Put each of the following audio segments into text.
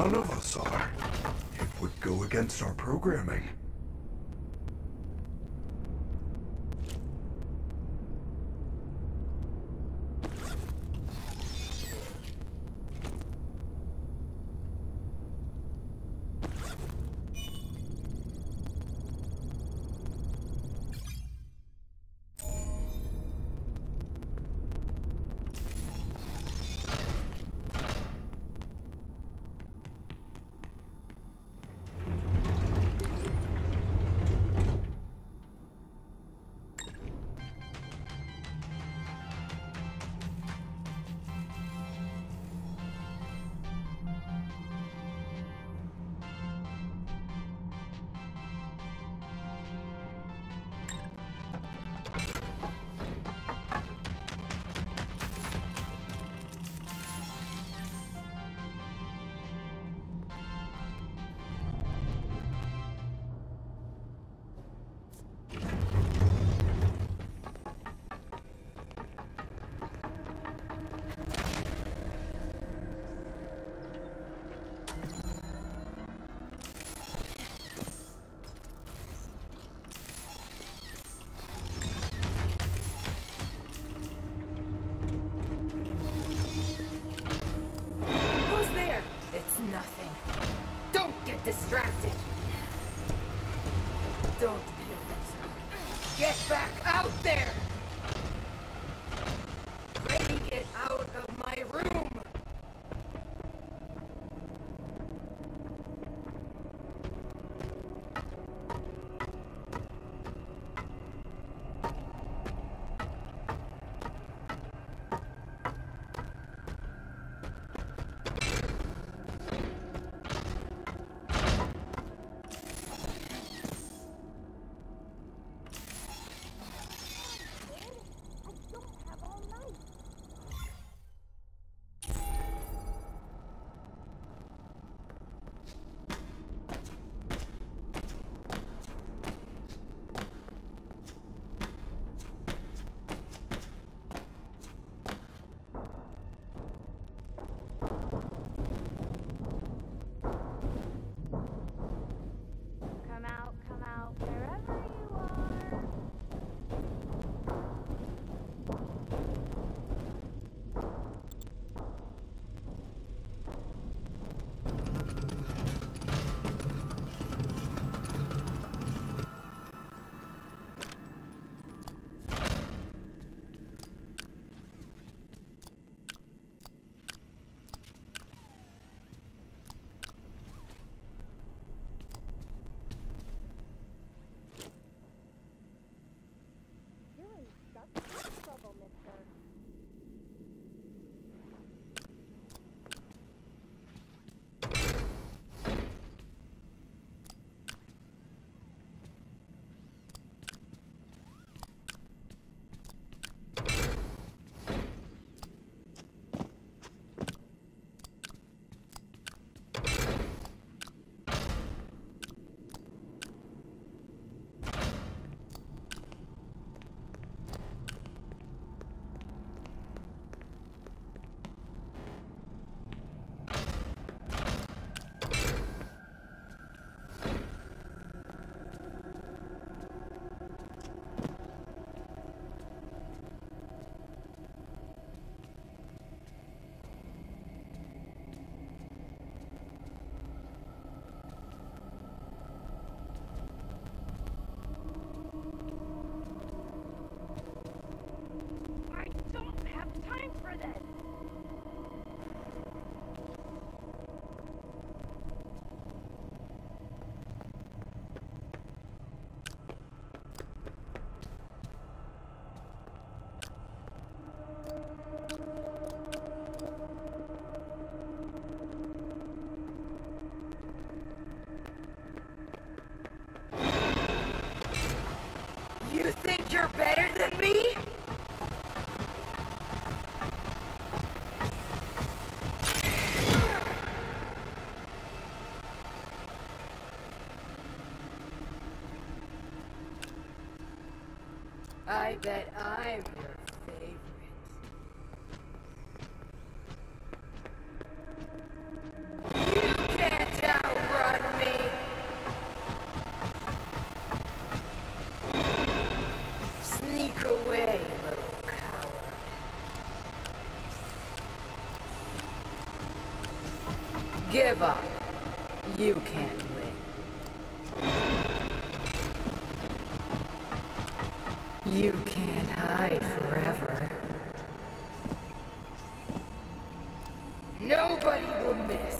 None of us are. It would go against our programming. Distracted. Don't do it. Get back out there! Trouble, mister. I don't have for this. You think you're better than me? I bet I'm your favorite. Can't outrun me! Sneak away, little coward. Give up. You can't. You can't hide forever. Nobody will miss.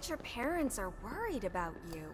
Bet your parents are worried about you.